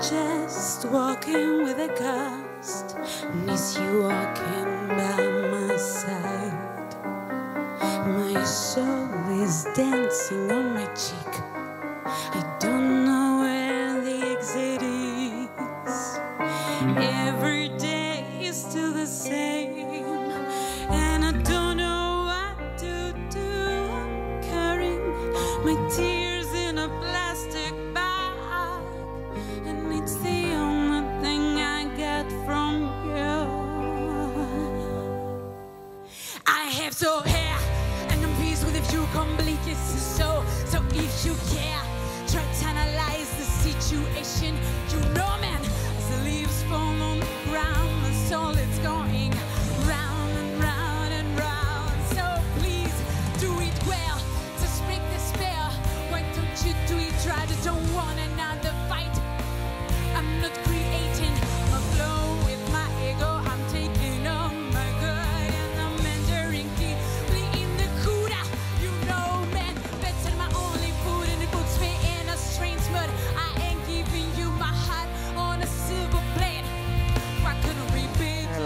Just walking with a ghost, and you walking by my side. My soul is dancing on my cheek. I don't know where the exit is. Every day is still the same, and I don't know what to do. I'm carrying my tears. so if you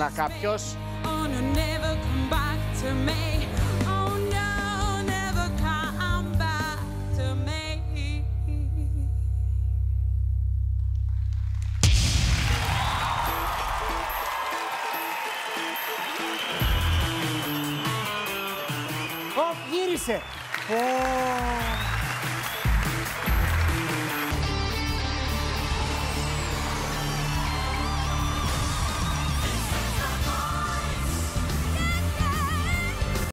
αλλά κάποιος... Γύρισε. Oh.